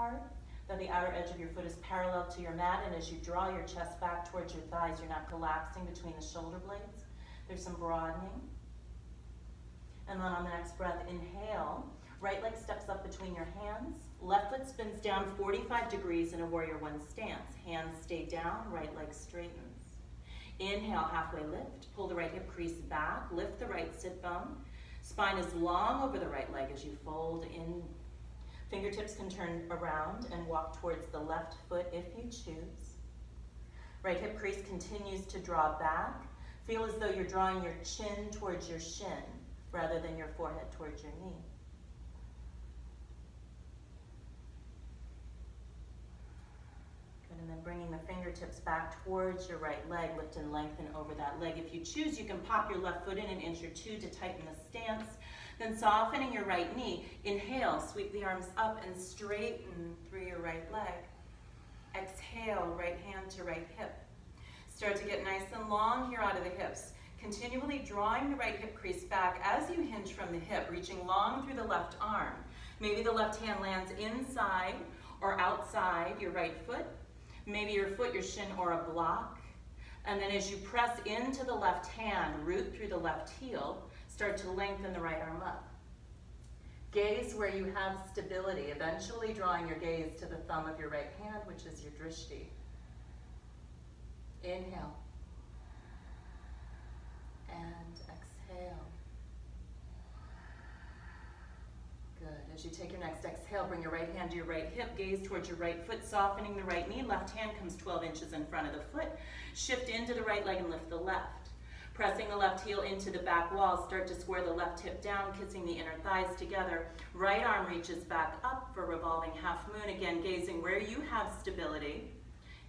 apart, then the outer edge of your foot is parallel to your mat, and as you draw your chest back towards your thighs, you're not collapsing between the shoulder blades. There's some broadening. And then on the next breath, inhale. Right leg steps up between your hands. Left foot spins down 45 degrees in a warrior one stance. Hands stay down, right leg straightens. Inhale, halfway lift. Pull the right hip crease back. Lift the right sit bone. Spine is long over the right leg as you fold in. Fingertips can turn around and walk towards the left foot if you choose. Right hip crease continues to draw back. Feel as though you're drawing your chin towards your shin rather than your forehead towards your knee. Good, and then bringing the fingertips back towards your right leg, lift and lengthen over that leg. If you choose, you can pop your left foot in an inch or two to tighten the stance. Then softening your right knee, inhale, sweep the arms up and straighten through your right leg. Exhale, right hand to right hip. Start to get nice and long here out of the hips. Continually drawing the right hip crease back as you hinge from the hip, reaching long through the left arm. Maybe the left hand lands inside or outside your right foot, maybe your foot, your shin, or a block. And then as you press into the left hand, root through the left heel, start to lengthen the right arm up. Gaze where you have stability, eventually drawing your gaze to the thumb of your right hand, which is your drishti. Inhale. And exhale. Good. As you take your next exhale, bring your right hand to your right hip, gaze towards your right foot, softening the right knee. Left hand comes 12 inches in front of the foot. Shift into the right leg and lift the left. Pressing the left heel into the back wall, start to square the left hip down, kissing the inner thighs together. Right arm reaches back up for revolving half moon. Again, gazing where you have stability.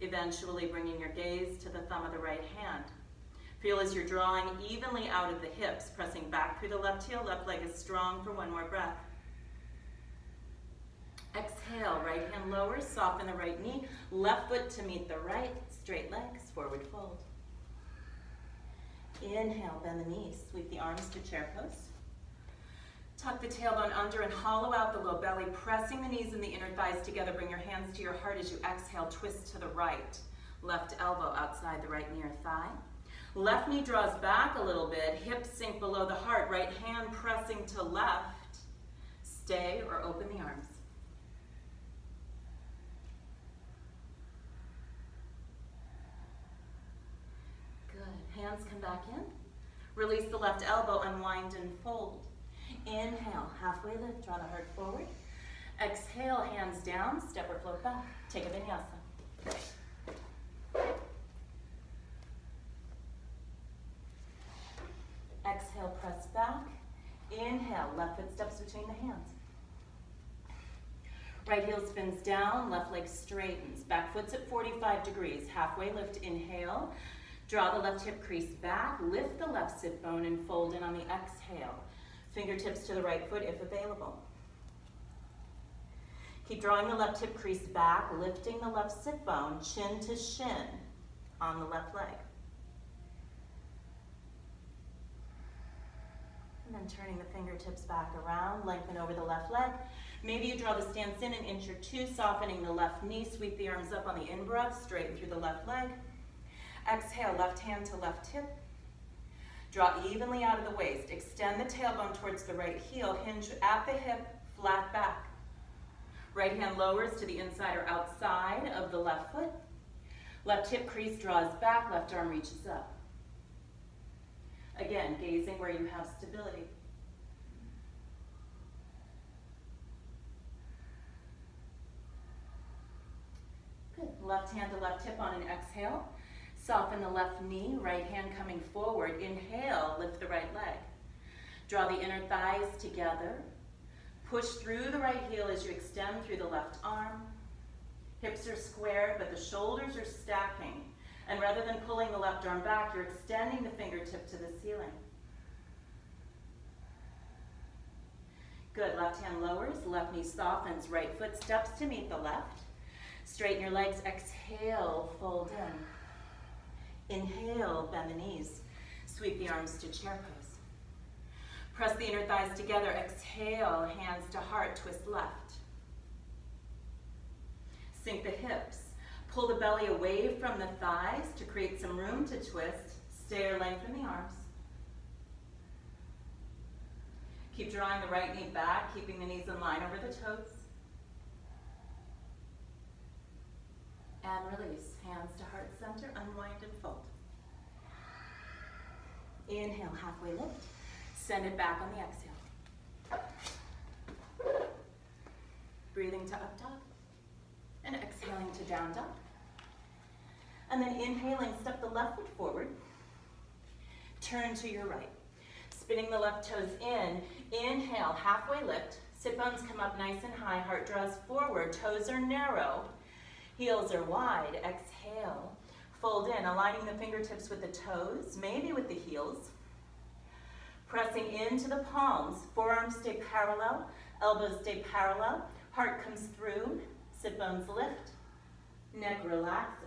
Eventually bringing your gaze to the thumb of the right hand. Feel as you're drawing evenly out of the hips, pressing back through the left heel. Left leg is strong for one more breath. Exhale, right hand lowers, soften the right knee, left foot to meet the right, straight legs, forward fold. Inhale, bend the knees, sweep the arms to chair pose. Tuck the tailbone under and hollow out the low belly, pressing the knees and the inner thighs together. Bring your hands to your heart as you exhale, twist to the right. Left elbow outside the right near thigh. Left knee draws back a little bit, hips sink below the heart, right hand pressing to left. Stay or open the arms. Hands come back in. Release the left elbow, unwind and fold. Inhale, halfway lift, draw the heart forward. Exhale, hands down, step or float back. Take a vinyasa. Exhale, press back. Inhale, left foot steps between the hands. Right heel spins down, left leg straightens. Back foot's at 45 degrees. Halfway lift, inhale. Draw the left hip crease back, lift the left sit bone and fold in on the exhale. Fingertips to the right foot if available. Keep drawing the left hip crease back, lifting the left sit bone, chin to shin on the left leg. And then turning the fingertips back around, lengthen over the left leg. Maybe you draw the stance in an inch or two, softening the left knee, sweep the arms up on the in-breath, straighten through the left leg. Exhale, left hand to left hip. Draw evenly out of the waist. Extend the tailbone towards the right heel. Hinge at the hip, flat back. Right hand lowers to the inside or outside of the left foot. Left hip crease draws back, left arm reaches up. Again, gazing where you have stability. Good. Left hand to left hip on an exhale. Soften the left knee, right hand coming forward. Inhale, lift the right leg. Draw the inner thighs together. Push through the right heel as you extend through the left arm. Hips are squared, but the shoulders are stacking. And rather than pulling the left arm back, you're extending the fingertip to the ceiling. Good, left hand lowers, left knee softens, right foot steps to meet the left. Straighten your legs, exhale, fold in. Inhale, bend the knees. Sweep the arms to chair pose. Press the inner thighs together. Exhale, hands to heart, twist left. Sink the hips. Pull the belly away from the thighs to create some room to twist. Stay or lengthen the arms. Keep drawing the right knee back, keeping the knees in line over the toes. And release. Hands to heart center, unwind and fold. Inhale, halfway lift. Send it back on the exhale. Breathing to up dog. And exhaling to down dog. And then inhaling, step the left foot forward. Turn to your right. Spinning the left toes in. Inhale, halfway lift. Sit bones come up nice and high. Heart draws forward. Toes are narrow. Heels are wide. Exhale. Fold in, aligning the fingertips with the toes, maybe with the heels. Pressing into the palms. Forearms stay parallel. Elbows stay parallel. Heart comes through. Sit bones lift. Neck relaxes.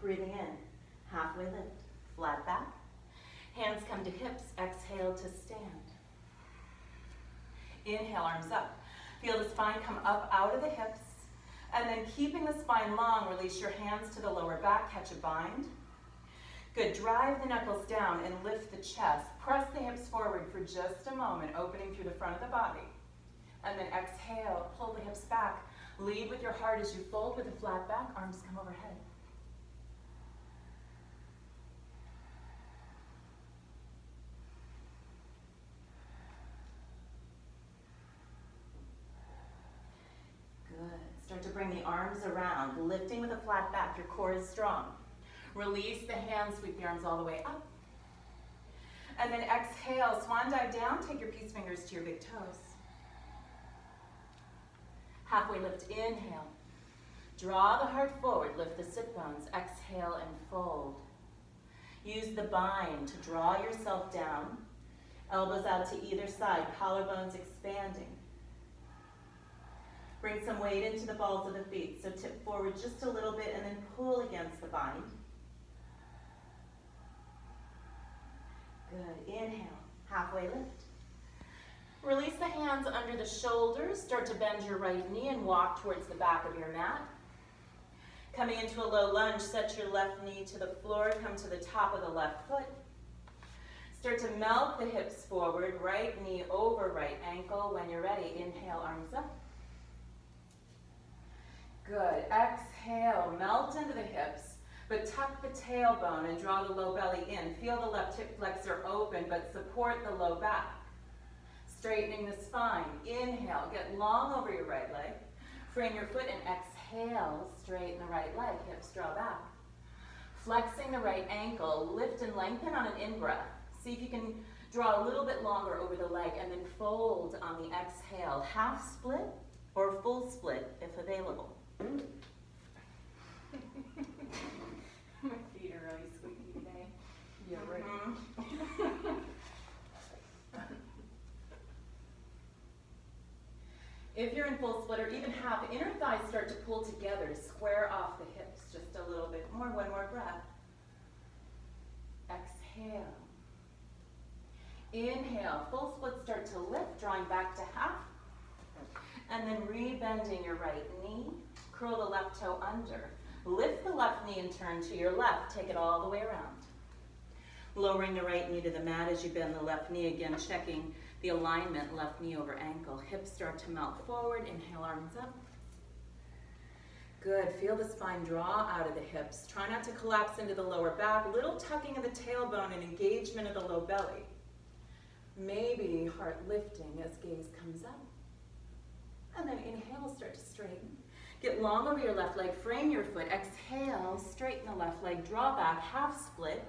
Breathing in, halfway lift, flat back. Hands come to hips, exhale to stand. Inhale, arms up. Feel the spine come up out of the hips. And then keeping the spine long, release your hands to the lower back, catch a bind. Good, drive the knuckles down and lift the chest. Press the hips forward for just a moment, opening through the front of the body. And then exhale, pull the hips back. Lead with your heart as you fold with a flat back, arms come overhead. Start to bring the arms around, lifting with a flat back. Your core is strong. Release the hands, sweep the arms all the way up. And then exhale, swan dive down. Take your peace fingers to your big toes. Halfway lift, inhale. Draw the heart forward, lift the sit bones. Exhale and fold. Use the bind to draw yourself down. Elbows out to either side, collarbones expanding. Bring some weight into the balls of the feet. So tip forward just a little bit and then pull against the bind. Good. Inhale. Halfway lift. Release the hands under the shoulders. Start to bend your right knee and walk towards the back of your mat. Coming into a low lunge, set your left knee to the floor. Come to the top of the left foot. Start to melt the hips forward, right knee over right ankle. When you're ready, inhale, arms up. Good. Exhale, melt into the hips, but tuck the tailbone and draw the low belly in. Feel the left hip flexor open, but support the low back. Straightening the spine. Inhale, get long over your right leg. Frame your foot and exhale, straighten the right leg, hips draw back. Flexing the right ankle, lift and lengthen on an in-breath. See if you can draw a little bit longer over the leg and then fold on the exhale. Half split or full split if available. My feet are really squeaky today. Yeah, right. Mm-hmm. if you're in full split or even half, inner thighs start to pull together to square off the hips just a little bit more. One more breath. Exhale. Inhale, full split start to lift, drawing back to half. And then rebending your right knee, Curl the left toe under. Lift the left knee and turn to your left. Take it all the way around. Lowering the right knee to the mat as you bend the left knee. Again, checking the alignment, left knee over ankle. Hips start to melt forward. Inhale, arms up. Good. Feel the spine draw out of the hips. Try not to collapse into the lower back. Little tucking of the tailbone and engagement of the low belly. Maybe heart lifting as gaze comes up. And then inhale, start to straighten. Get long over your left leg, frame your foot, exhale, straighten the left leg, draw back, half split.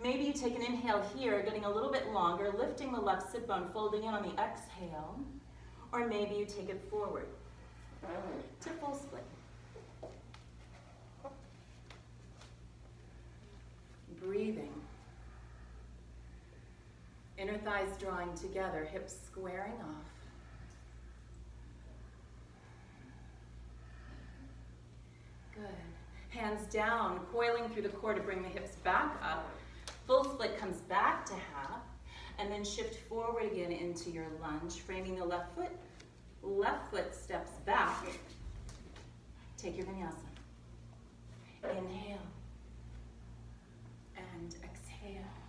Maybe you take an inhale here, getting a little bit longer, lifting the left sit bone, folding in on the exhale. Or maybe you take it forward to full split. Breathing. Inner thighs drawing together, hips squaring off. down, coiling through the core to bring the hips back up. Full split comes back to half, and then shift forward again into your lunge, framing the left foot. Left foot steps back. Take your vinyasa. Inhale and exhale.